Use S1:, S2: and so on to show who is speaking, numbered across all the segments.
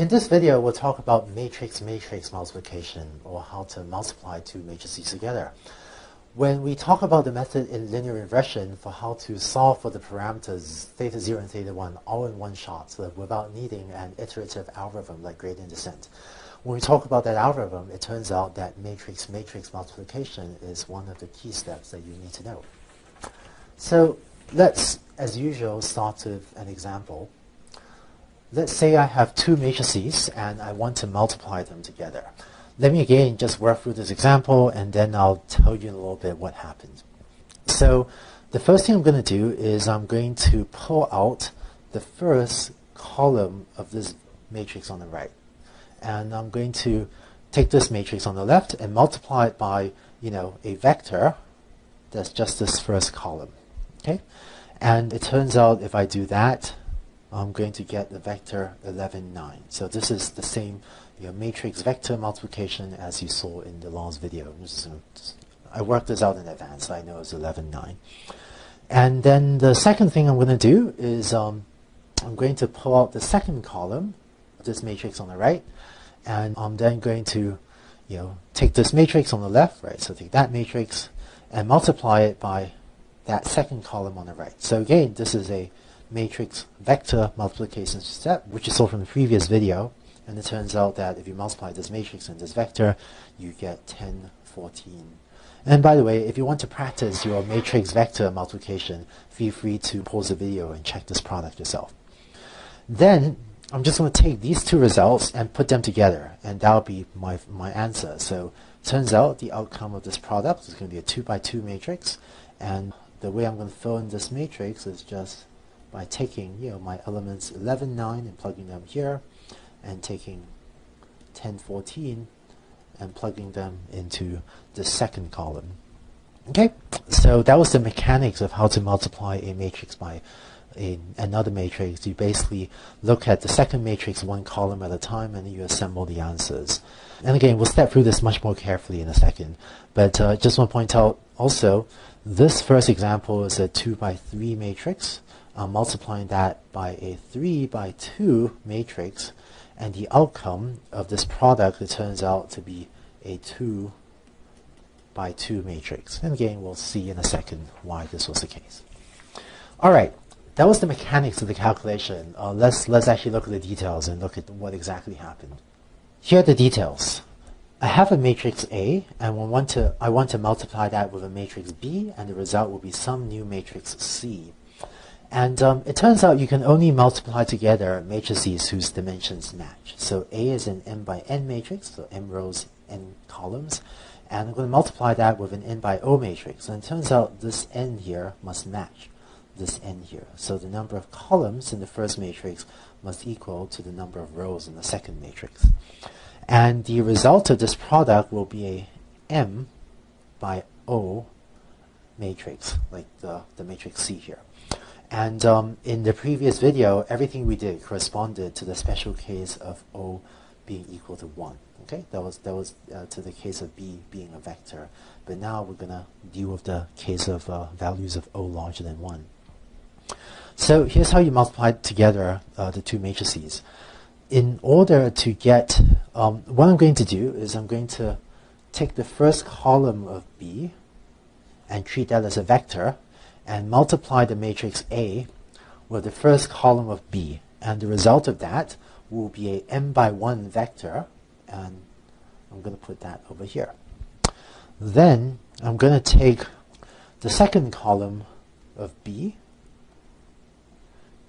S1: In this video, we'll talk about matrix-matrix multiplication, or how to multiply two matrices together. When we talk about the method in linear regression for how to solve for the parameters theta 0 and theta 1 all in one shot, so without needing an iterative algorithm like gradient descent. When we talk about that algorithm, it turns out that matrix-matrix multiplication is one of the key steps that you need to know. So let's, as usual, start with an example let's say I have two matrices and I want to multiply them together. Let me again just work through this example and then I'll tell you a little bit what happened. So the first thing I'm going to do is I'm going to pull out the first column of this matrix on the right. And I'm going to take this matrix on the left and multiply it by, you know, a vector that's just this first column. Okay? And it turns out if I do that, I'm going to get the vector 11, 9. So this is the same you know, matrix vector multiplication as you saw in the last video. I worked this out in advance, I know it's 11, 9. And then the second thing I'm going to do is um, I'm going to pull out the second column of this matrix on the right, and I'm then going to you know, take this matrix on the left, right, so take that matrix and multiply it by that second column on the right. So again, this is a matrix vector multiplication step, which you saw from the previous video. And it turns out that if you multiply this matrix and this vector, you get 10, 14. And by the way, if you want to practice your matrix vector multiplication, feel free to pause the video and check this product yourself. Then I'm just going to take these two results and put them together, and that'll be my, my answer. So turns out the outcome of this product is going to be a 2 by 2 matrix, and the way I'm going to fill in this matrix is just by taking you know my elements 11, 9 and plugging them here and taking 10, 14 and plugging them into the second column. Okay, so that was the mechanics of how to multiply a matrix by a, another matrix. You basically look at the second matrix one column at a time and you assemble the answers. And again, we'll step through this much more carefully in a second. But uh, just want to point out also, this first example is a 2 by 3 matrix uh, multiplying that by a 3 by 2 matrix, and the outcome of this product, it turns out to be a 2 by 2 matrix. And again, we'll see in a second why this was the case. All right, that was the mechanics of the calculation. Uh, let's, let's actually look at the details and look at what exactly happened. Here are the details. I have a matrix A, and want to, I want to multiply that with a matrix B, and the result will be some new matrix C. And um, it turns out you can only multiply together matrices whose dimensions match. So A is an m by n matrix, so m rows, n columns. And I'm going to multiply that with an n by o matrix. And it turns out this n here must match this n here. So the number of columns in the first matrix must equal to the number of rows in the second matrix. And the result of this product will be a m by o matrix, like the, the matrix C here. And um, in the previous video, everything we did corresponded to the special case of O being equal to 1. Okay, that was, that was uh, to the case of B being a vector. But now we're going to deal with the case of uh, values of O larger than 1. So here's how you multiply together uh, the two matrices. In order to get, um, what I'm going to do is I'm going to take the first column of B and treat that as a vector and multiply the matrix A with the first column of B. And the result of that will be a m by 1 vector. And I'm going to put that over here. Then I'm going to take the second column of B.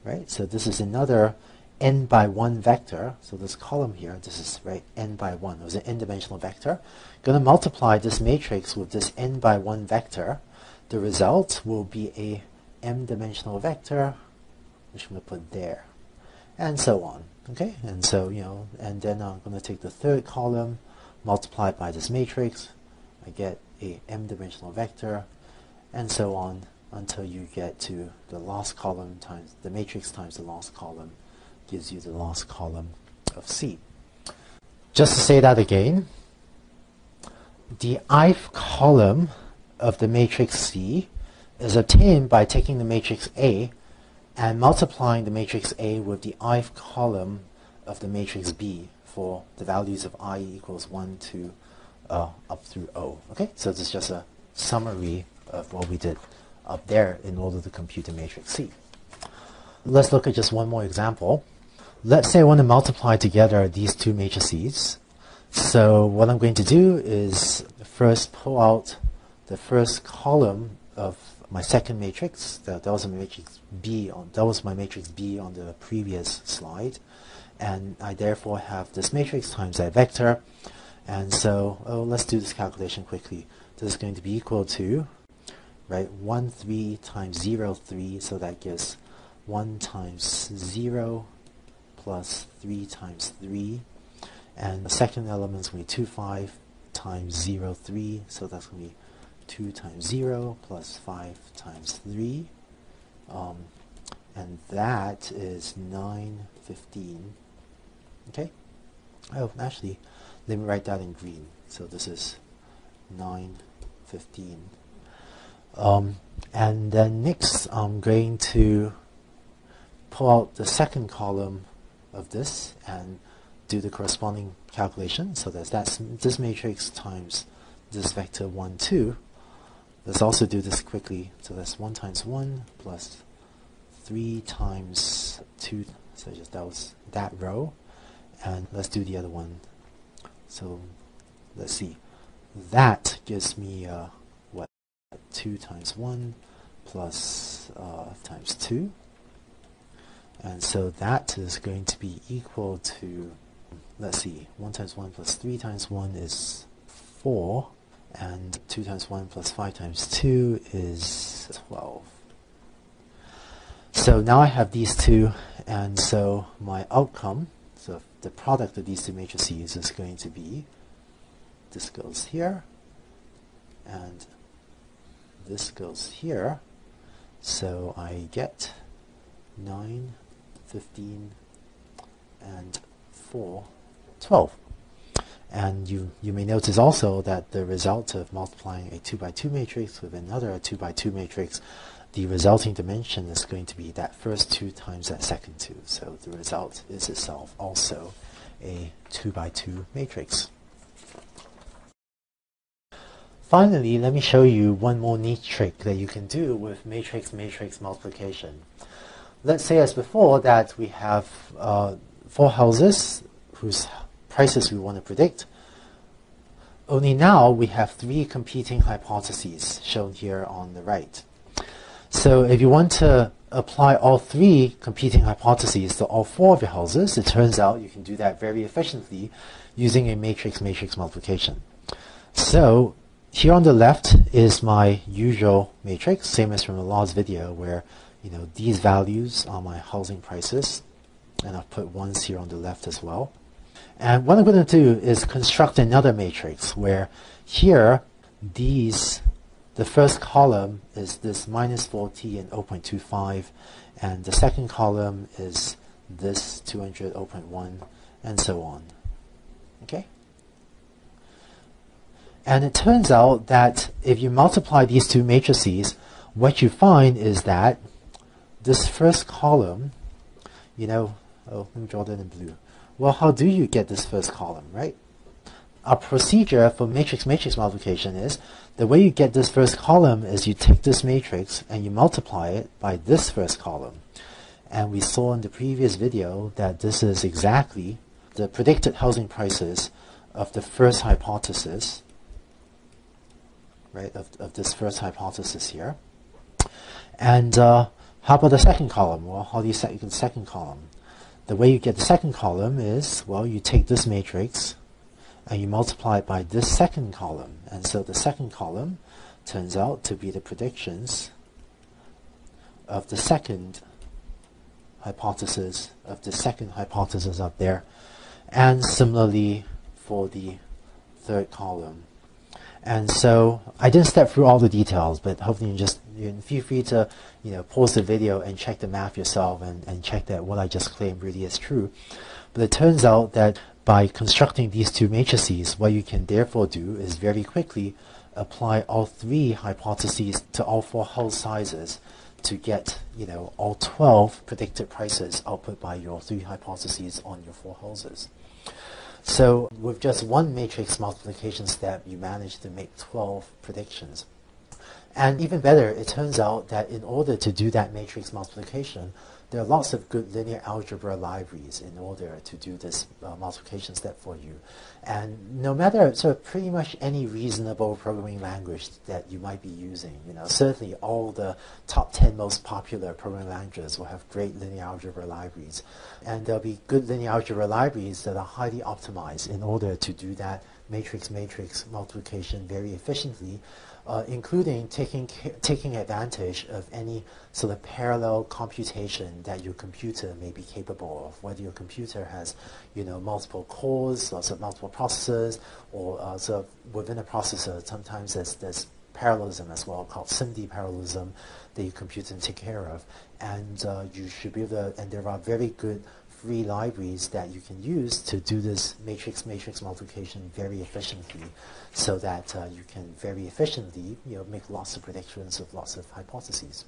S1: Right? So this is another n by 1 vector. So this column here, this is right n by 1. It was an n-dimensional vector. Going to multiply this matrix with this n by 1 vector the result will be a m-dimensional vector, which I'm going to put there, and so on. Okay, and so, you know, and then I'm going to take the third column, multiply by this matrix, I get a m-dimensional vector, and so on until you get to the last column times the matrix times the last column gives you the last column of C. Just to say that again, the ith column of the matrix C is obtained by taking the matrix A and multiplying the matrix A with the ith column of the matrix B for the values of i equals 1 to uh, up through O. Okay, so this is just a summary of what we did up there in order to compute the matrix C. Let's look at just one more example. Let's say I want to multiply together these two matrices. So what I'm going to do is first pull out the first column of my second matrix. That, that was my matrix B on that was my matrix B on the previous slide, and I therefore have this matrix times that vector. And so, oh, let's do this calculation quickly. This is going to be equal to, right, 1, 3 times 0, 3, so that gives 1 times 0 plus 3 times 3. And the second element is going to be 2, 5 times 0, 3, so that's going to be 2 times 0 plus 5 times 3. Um, and that is 915. Okay? Oh, actually, let me write that in green. So this is 915. Um, and then next, I'm going to pull out the second column of this and do the corresponding calculation. So that's, that's this matrix times this vector 1, 2. Let's also do this quickly. So that's 1 times 1 plus 3 times 2. So just that was that row. And let's do the other one. So let's see. That gives me uh, what? 2 times 1 plus uh, times 2. And so that is going to be equal to, let's see, 1 times 1 plus 3 times 1 is 4 and 2 times 1 plus 5 times 2 is 12. So now I have these two, and so my outcome, so the product of these two matrices is going to be, this goes here, and this goes here, so I get 9, 15, and 4, 12. And you, you may notice also that the result of multiplying a 2 by 2 matrix with another 2 by 2 matrix, the resulting dimension is going to be that first 2 times that second 2. So the result is itself also a 2 by 2 matrix. Finally, let me show you one more neat trick that you can do with matrix-matrix multiplication. Let's say as before that we have uh, four houses whose prices we want to predict. Only now we have three competing hypotheses shown here on the right. So if you want to apply all three competing hypotheses to all four of your houses, it turns out you can do that very efficiently using a matrix-matrix multiplication. So here on the left is my usual matrix, same as from the last video where you know these values are my housing prices and I've put ones here on the left as well. And what I'm going to do is construct another matrix where here, these, the first column is this minus 40 and 0.25, and the second column is this 200, 0.1, and so on. Okay? And it turns out that if you multiply these two matrices, what you find is that this first column, you know, oh, let me draw that in blue. Well, how do you get this first column, right? Our procedure for matrix-matrix multiplication is the way you get this first column is you take this matrix and you multiply it by this first column. And we saw in the previous video that this is exactly the predicted housing prices of the first hypothesis, right, of, of this first hypothesis here. And uh, how about the second column? Well, how do you set the second column? The way you get the second column is, well, you take this matrix and you multiply it by this second column. And so the second column turns out to be the predictions of the second hypothesis, of the second hypothesis up there. And similarly for the third column. And so I didn't step through all the details, but hopefully you just feel free to you know pause the video and check the math yourself and, and check that what I just claimed really is true. But it turns out that by constructing these two matrices, what you can therefore do is very quickly apply all three hypotheses to all four house sizes to get you know all 12 predicted prices output by your three hypotheses on your four houses. So with just one matrix multiplication step, you manage to make 12 predictions. And even better, it turns out that in order to do that matrix multiplication, there are lots of good linear algebra libraries in order to do this uh, multiplication step for you. And no matter, so pretty much any reasonable programming language that you might be using, you know, certainly all the top 10 most popular programming languages will have great linear algebra libraries. And there'll be good linear algebra libraries that are highly optimized in order to do that matrix-matrix multiplication very efficiently uh, including taking, taking advantage of any sort of parallel computation that your computer may be capable of, whether your computer has you know, multiple cores, lots of multiple processors, or uh, so within a processor, sometimes there's, there's parallelism as well, called SIMD parallelism, that your computer can take care of. And uh, you should be able to, and there are very good free libraries that you can use to do this matrix-matrix multiplication very efficiently so that uh, you can very efficiently you know, make lots of predictions of lots of hypotheses.